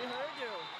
She heard you.